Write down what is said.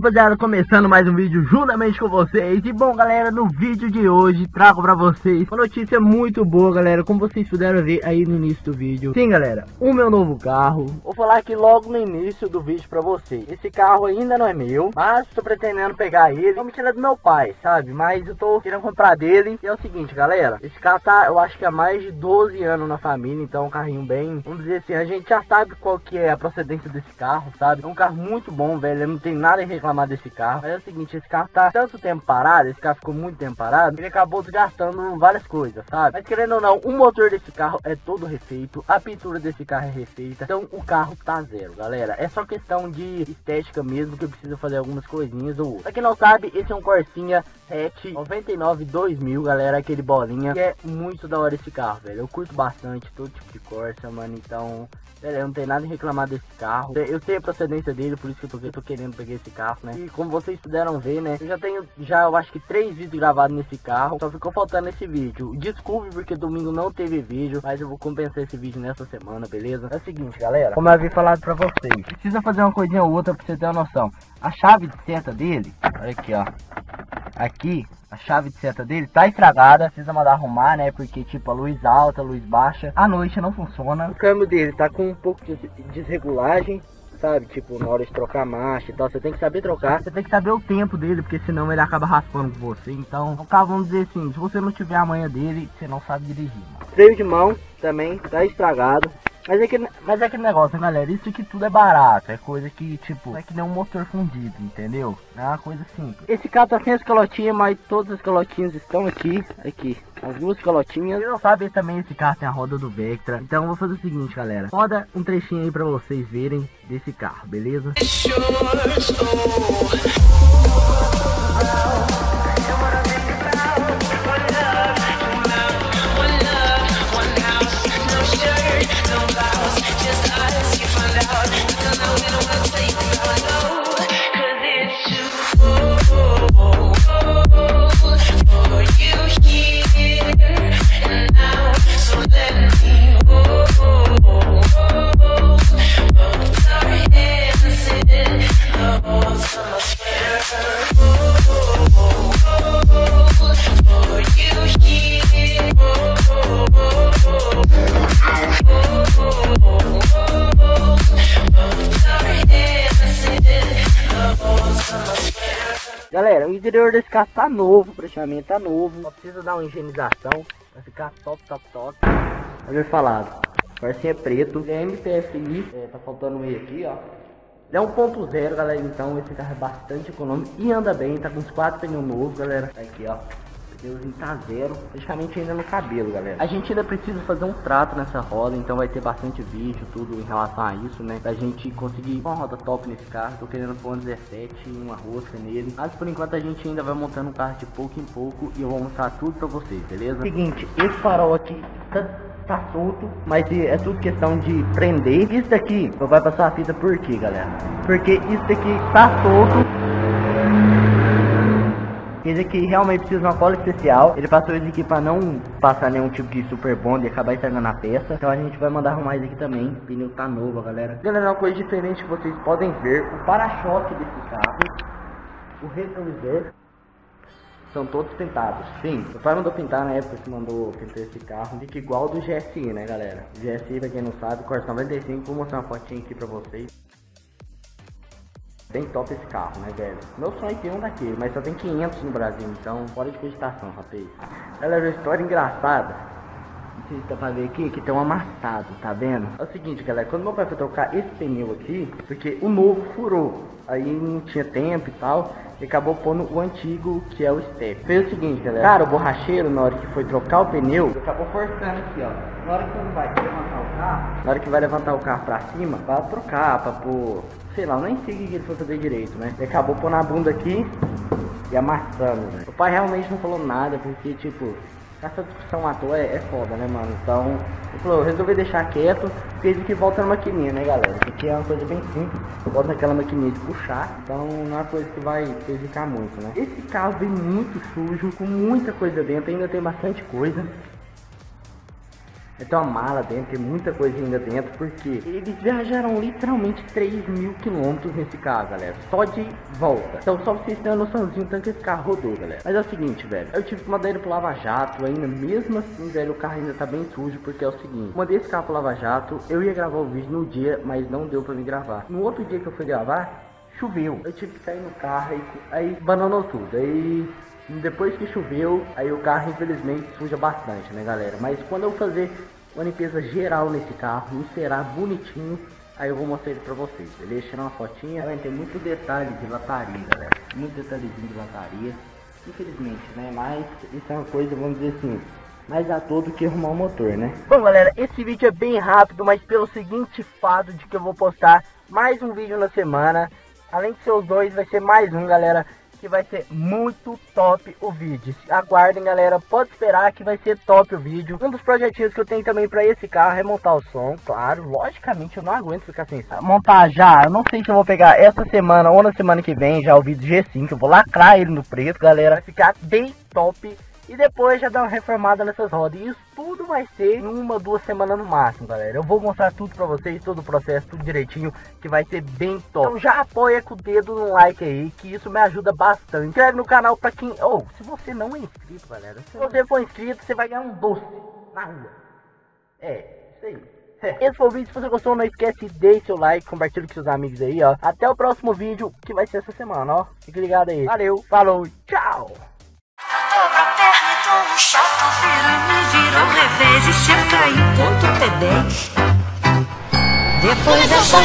rapaziada, começando mais um vídeo juntamente com vocês. E bom galera, no vídeo de hoje trago pra vocês uma notícia muito boa galera Como vocês puderam ver aí no início do vídeo. Sim galera, o meu novo carro. Vou falar aqui logo no início do vídeo pra vocês. Esse carro ainda não é meu Mas tô pretendendo pegar ele. Vou me tirar do meu pai, sabe? Mas eu tô querendo comprar dele. E é o seguinte galera, esse carro tá, eu acho que há mais de 12 anos na família Então é um carrinho bem, vamos dizer assim A gente já sabe qual que é a procedência desse carro, sabe? É um carro muito bom velho, não tem nada a reclamar desse carro. Mas é o seguinte, esse carro tá tanto tempo parado, esse carro ficou muito tempo parado, ele acabou desgastando várias coisas, sabe? Mas querendo ou não, o motor desse carro é todo refeito, a pintura desse carro é refeita, então o carro tá zero, galera. É só questão de estética mesmo, que eu preciso fazer algumas coisinhas ou Pra quem não sabe, esse é um Corsinha 799 2000, galera, aquele bolinha, que é muito da hora esse carro, velho. Eu curto bastante todo tipo de Corsa, mano, então... Eu não tenho nada a reclamar desse carro. Eu sei a procedência dele, por isso que eu tô querendo pegar esse carro, né? E como vocês puderam ver, né? Eu já tenho, já eu acho que três vídeos gravados nesse carro. Só ficou faltando esse vídeo. Desculpe porque domingo não teve vídeo, mas eu vou compensar esse vídeo nessa semana, beleza? É o seguinte, galera. Como eu havia falado pra vocês, precisa fazer uma coisinha ou outra pra você ter uma noção. A chave de seta dele, olha aqui, ó. Aqui, a chave de seta dele tá estragada, precisa mandar arrumar, né? Porque tipo a luz alta, a luz baixa, à noite não funciona. O câmbio dele tá com um pouco de desregulagem, sabe? Tipo, na hora de trocar marcha e tal, você tem que saber trocar, você tem que saber o tempo dele, porque senão ele acaba raspando com você. Então, o carro, vamos dizer assim, se você não tiver a manha dele, você não sabe dirigir. Mano. Freio de mão também tá estragado. Mas é, que, mas é aquele negócio, né, galera? Isso aqui tudo é barato. É coisa que, tipo, é que nem um motor fundido, entendeu? É uma coisa simples. Esse carro tá sem as calotinhas, mas todas as calotinhas estão aqui. Aqui. As duas calotinhas. Quem não sabe também esse carro tem a roda do Vectra. Então eu vou fazer o seguinte, galera. Roda um trechinho aí pra vocês verem desse carro, beleza? Galera, o interior desse carro tá novo, praticamente tá novo. Só precisa dar uma higienização. Vai ficar top, top, top. Havia falado. Corsinha preto. É MPFI. É, tá faltando um meio aqui, ó. Ele é 1.0, galera. Então esse carro é bastante econômico e anda bem. Tá com os quatro pneus novos, galera. Tá aqui, ó. Deusinho tá zero, praticamente ainda no cabelo, galera. A gente ainda precisa fazer um trato nessa roda, então vai ter bastante vídeo, tudo em relação a isso, né? Pra gente conseguir uma roda top nesse carro. Tô querendo pôr um 17 uma rosca nele. Mas por enquanto a gente ainda vai montando o carro de pouco em pouco e eu vou mostrar tudo pra vocês, beleza? Seguinte, esse farol aqui tá tá solto, mas é tudo questão de prender. Isso daqui, eu vai passar a fita por quê, galera? Porque isso daqui tá solto Quer dizer que realmente precisa de uma cola especial. Ele passou isso aqui para não passar nenhum tipo de super bond e acabar estragando a peça. Então a gente vai mandar arrumar isso aqui também. O pneu tá novo, galera. Galera, uma coisa diferente que vocês podem ver. O para-choque desse carro. O retrovisor. São todos pintados. Sim, o pai mandou pintar na época que mandou pintar esse carro. Fica igual do GSI, né, galera? GSI, pra quem não sabe, Corsa 95. Vou mostrar uma fotinha aqui pra vocês. Bem top esse carro, né, velho? Meu sonho é ter um daquele, mas só tem 500 no Brasil, então fora de cogitação, rapaz. Ela é uma história engraçada. Se dá pra ver aqui, que tem um amassado, tá vendo? É o seguinte, galera, quando meu pai foi trocar esse pneu aqui, porque o novo furou, aí não tinha tempo e tal, e acabou pondo o antigo, que é o step. Fez o seguinte, galera, cara, o borracheiro, na hora que foi trocar o pneu, acabou forçando aqui, ó. Na hora que vai levantar o carro, na hora que vai levantar o carro pra cima, pra trocar, pra pôr sei lá, eu nem sei o que ele foi fazer direito, né? Ele acabou pondo a bunda aqui e amassando, né? O pai realmente não falou nada, porque, tipo, essa discussão à toa é, é foda, né, mano? Então, ele falou, resolvi deixar quieto, fez o que volta na maquininha, né, galera? Aqui é uma coisa bem simples, volta naquela maquininha de puxar, então não é uma coisa que vai prejudicar muito, né? Esse carro vem muito sujo, com muita coisa dentro, ainda tem bastante coisa. Tem uma mala dentro, tem muita coisa ainda dentro, porque eles viajaram literalmente 3 mil quilômetros nesse carro, galera. Só de volta. Então só pra vocês terem uma noçãozinha tanto que esse carro rodou, galera. Mas é o seguinte, velho. Eu tive que mandar ele pro Lava Jato ainda. Mesmo assim, velho, o carro ainda tá bem sujo, porque é o seguinte. Mandei esse carro pro Lava Jato. Eu ia gravar o vídeo no dia, mas não deu pra me gravar. No outro dia que eu fui gravar, choveu. Eu tive que sair no carro e aí bananou tudo. Aí depois que choveu, aí o carro infelizmente suja bastante, né galera? Mas quando eu fazer uma limpeza geral nesse carro, encerar bonitinho, aí eu vou mostrar ele pra vocês, beleza? Tirar uma fotinha, tem muito detalhe de lataria, galera. Muito detalhezinho de lataria. Infelizmente, né? Mas isso é uma coisa, vamos dizer assim, mais a todo que arrumar o motor, né? Bom, galera, esse vídeo é bem rápido, mas pelo seguinte fato de que eu vou postar mais um vídeo na semana. Além de ser os dois, vai ser mais um, galera que vai ser muito top o vídeo. Aguardem, galera. Pode esperar que vai ser top o vídeo. Um dos projetinhos que eu tenho também para esse carro é montar o som, claro. Logicamente, eu não aguento ficar sem som. Montar já, eu não sei se eu vou pegar essa semana ou na semana que vem já o vídeo G5. Eu vou lacrar ele no preto, galera. Vai ficar bem top e depois já dá uma reformada nessas rodas. E isso tudo vai ser uma, duas semanas no máximo, galera. Eu vou mostrar tudo pra vocês, todo o processo, tudo direitinho, que vai ser bem top. Então já apoia com o dedo no like aí, que isso me ajuda bastante. Inscreve no canal pra quem... Ou, oh, se você não é inscrito, galera. Se você for inscrito, você vai ganhar um doce na rua. É, isso aí. Esse foi o vídeo, se você gostou, não esquece de deixar seu like, compartilhe com seus amigos aí, ó. Até o próximo vídeo, que vai ser essa semana, ó. Fique ligado aí. Valeu, falou, tchau! Me vira ao revés e senta aí, ponto T10. Depois é só